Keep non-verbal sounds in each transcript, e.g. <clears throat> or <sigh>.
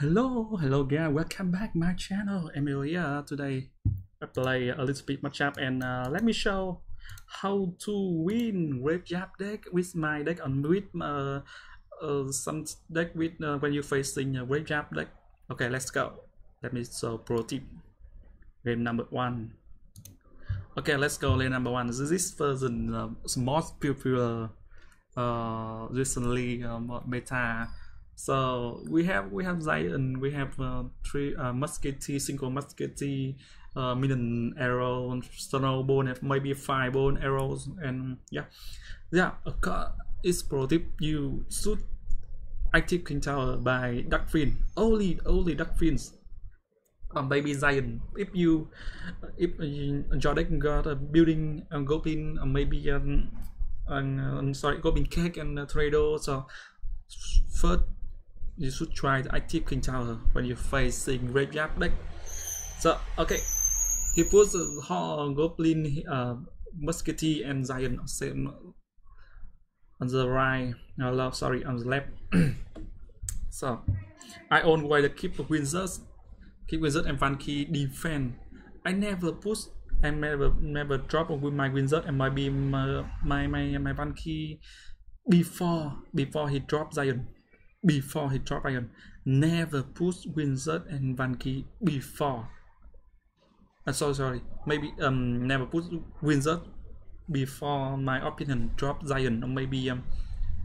Hello, hello guys, welcome back my channel. Emil here. Today I play a little bit matchup and uh, let me show how to win graveyard deck with my deck on with uh, uh, some deck with uh, when you're facing a graveyard deck. Okay, let's go. Let me show pro tip. Game number one. Okay, let's go. Lane number one. This version uh, most popular uh, recently um, meta so we have we have Zion, we have uh, three uh, Musketeer, single Musketeer, uh, Minion arrow, snowball, and maybe five bone arrows, and yeah, yeah. It's pro tip you should active King Tower by Darkfiend. Only only Darkfiends. Um, baby Zion. If you if your deck got a building a goblin, uh, maybe um, um, sorry, goblin cake and uh, Trado. So first you should try the active king tower when you're facing graveyard deck. So okay, he puts a goblin, uh, musketeer, and giant on the right. No, love, sorry, on the left. <clears throat> so I own why the keep wizards, keep wizard and Vanky defend. I never push. I never never drop with my wizard and my beam, uh, my my my Vanky before before he drop giant before he drop iron. Never push Wizard and Vanky before. Uh, sorry, sorry. Maybe um never push Wizard before my opinion drop Zion or maybe um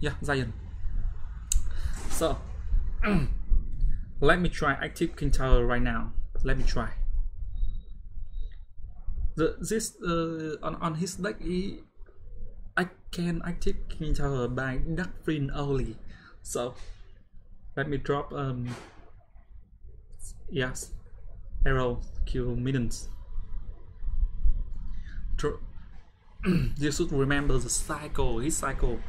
yeah Zion. So <clears throat> let me try active King Tower right now. Let me try. The this uh, on on his deck he, I can active King Tower by Darkfiend only. So let me drop um yes arrow kill minions. You should remember the cycle. His cycle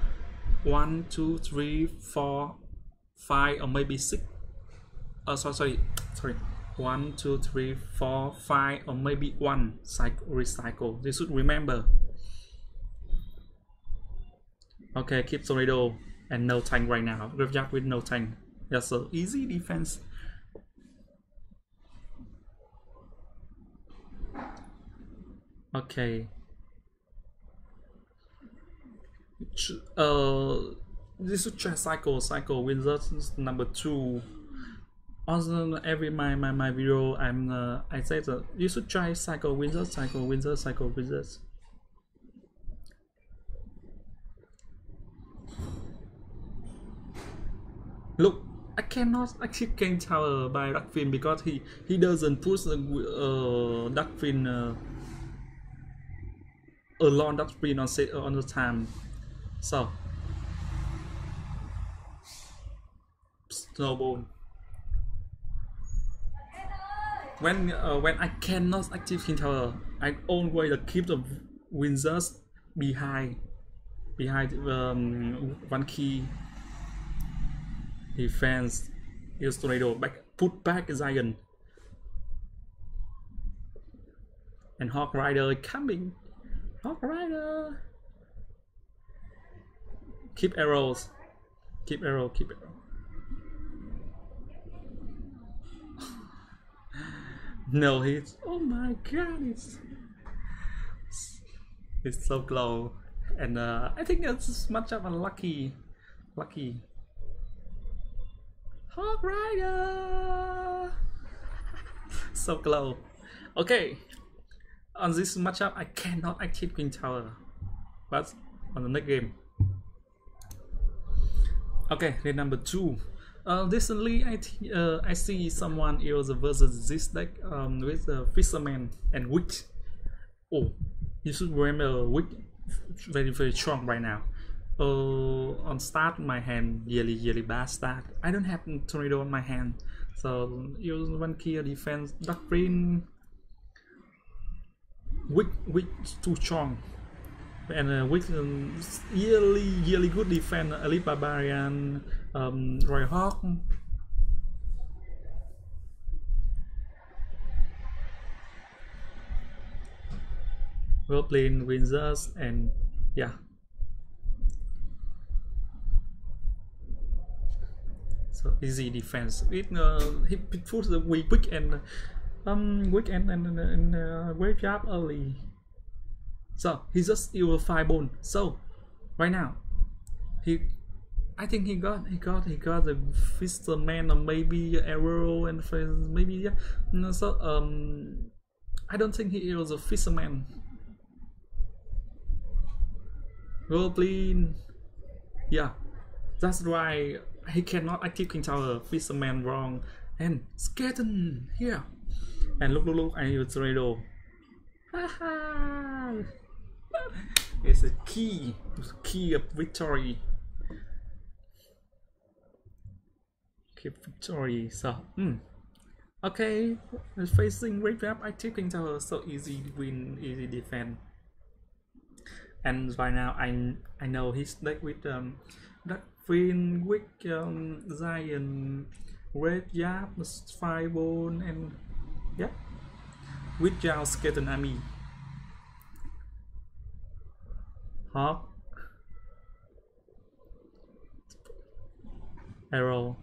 one two three four five or maybe six. Oh sorry sorry sorry. One two three four five or maybe one cycle recycle. You should remember. Okay keep tornado and no tank right now. Graveyard with no tank yeah, so easy defense. Okay. Uh, this is try cycle cycle wizards number two. Also, every my my my video, I'm uh, I say that you should try cycle wizards, cycle wizards, cycle wizards. Look, I cannot actually King Tower by Darkfiend because he he doesn't push the uh, Darkfiend uh, along Darkfiend on set on the time. So snowball. When uh, when I cannot active King Tower, I always keep the wizards behind behind um, one key defense use tornado back put back Zion. And Hog Rider coming. Hog Rider. Keep arrows. Keep arrow keep arrow. <laughs> No hits oh my god it's it's so close. And uh, I think it's much of a lucky lucky Hog Rider! <laughs> so close. Okay. On this matchup, I cannot active Queen Tower. But on the next game. Okay, then number two. Uh, recently, I uh, I see someone else versus this deck um, with the Fisherman and Witch. Oh, you should remember Witch very very strong right now uh, on start my hand really really bad start I don't have tornado on my hand. So use one key defense. Darkfiend weak weak too strong. And uh, with um, really really good defense. Elite barbarian um, roy hawk. Playing wizards and yeah easy defense. It uh, he puts the weak quick and um quick and and, and, and uh, early. So he just five bone. So right now he I think he got he got he got the fisherman or maybe arrow and maybe yeah. No, so um I don't think he was a fisherman. Goblin. Yeah. That's why he cannot active King Tower. Fisherman wrong. And skeleton here. And look look look I use Tornado. It's a key. It's a key of victory. Keep victory. So, hmm. Okay, facing Great Wrap, I King Tower, so easy win, easy defend. And by now, I I know his deck with um, Dark Fiend, with um, Zion, Red Yap, Firebone, and yeah, with Yao Skeleton Army. Hawk, Arrow,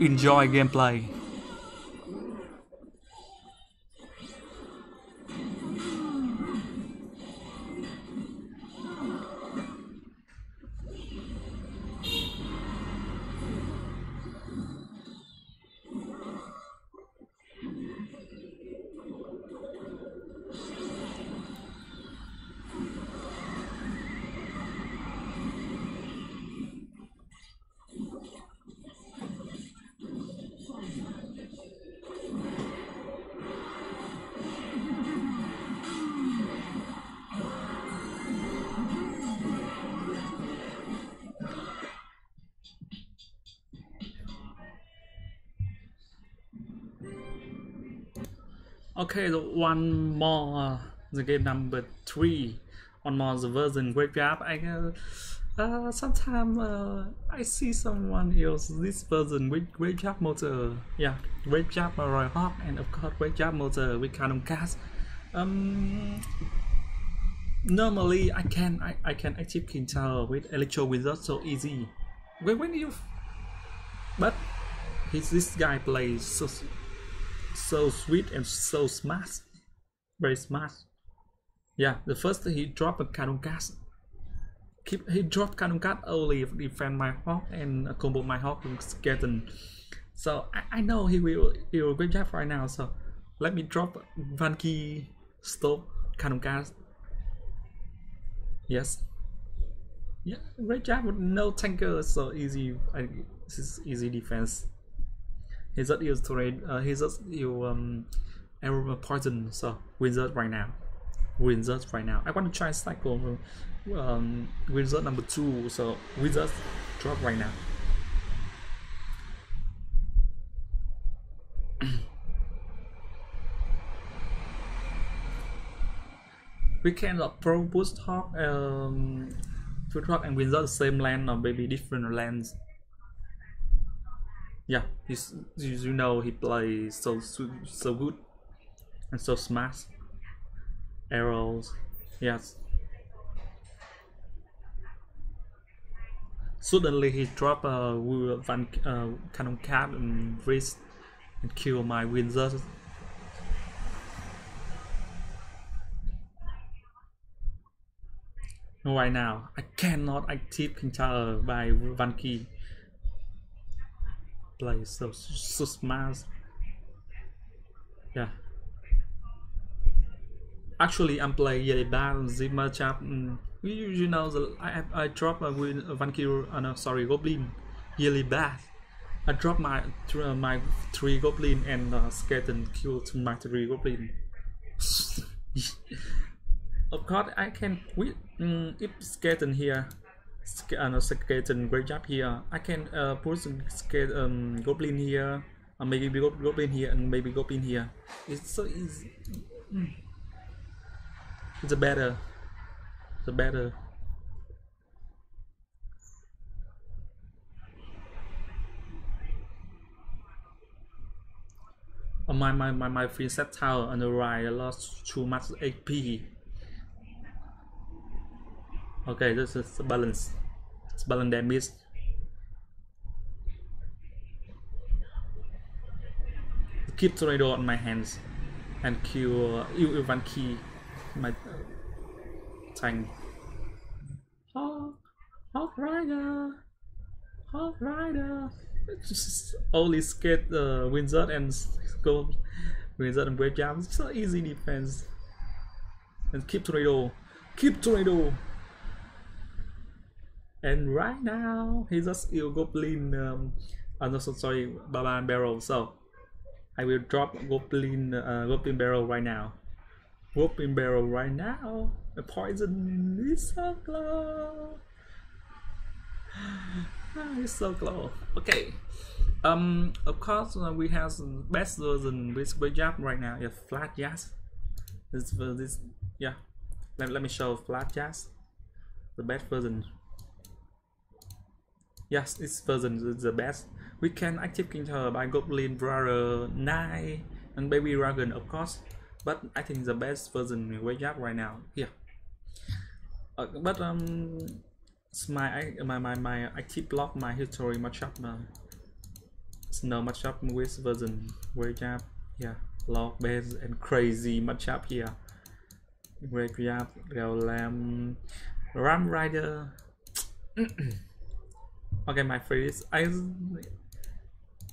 enjoy gameplay. Okay, the one more the game number three. One more the version graveyard. I uh, uh sometimes uh, I see someone use this version with graveyard mortar. Yeah, graveyard royal hawk and of course graveyard mortar with cannon cart. Um, normally I can I, I can active King Tower with Electro Wizard so easy. When when you but his this guy plays so so sweet and so smart. Very smart. Yeah, the first he dropped a cannon cart. Keep he dropped cannon cart early defend my hawk and combo my hawk with skeleton. So I, I know he will he will job right now. So let me drop Vanky stop cannon cast. Yes. Yeah, great job with no tanker, so easy. I, this is easy defense he just used trade uh, just use um arrow poison so wizard right now. Wizard right now. I want to try cycle um wizard number two so wizard drop right now. <clears throat> We can uh, pro boost hawk um hawk and wizard the same land or maybe different lands yeah, he's you know he plays so so good and so smart. Arrows, yes. Suddenly he drop a van uh, cannon cart and wrist and kill my wizard. Right now, I cannot active Kintar by Vanky play so so smart yeah. Actually I'm playing really bad Zima chap mm, you, know I I drop a win Vankir uh, no sorry Goblin really bad I drop my uh, my three Goblin and uh, kill to my three Goblin. <laughs> Of course I can with mm, if skeleton here uh, skeleton great job here. I can uh, put skeleton um, goblin here or maybe goblin here and maybe goblin here. It's so easy. Mm. it's a better it's a better Oh, my my my my free set tower on the right lost too much HP. Okay, this is balance. It's balance damage. Keep tornado on my hands and kill uh, one key my tank. Hawk, Hog Rider, Hog Rider. Just <laughs> only skate the uh, wizard and go wizard and break jam. It's so easy defense. And keep tornado, keep tornado. And right now he just ill goblin. Um, I'm not so sorry, Baba barrel. So I will drop goblin uh, goblin barrel right now. Goblin barrel right now. The poison is so close. it's so close. Okay. Um, of course, uh, we have best version with Bajab right now. Yeah, flat jazz. This this yeah. Let, let me show flat jazz. The best version. Yes, this version is the best. We can active King by Goblin Brother 9 and Baby Dragon, of course. But I think the best version we have right now. Yeah. Uh, but um, my my my my active block my history matchup uh, it's no matchup with version wake up yeah log base and crazy matchup here up lam ram rider <clears throat> okay my friends i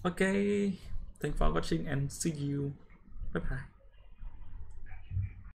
okay. Thanks for watching and see you. Bye bye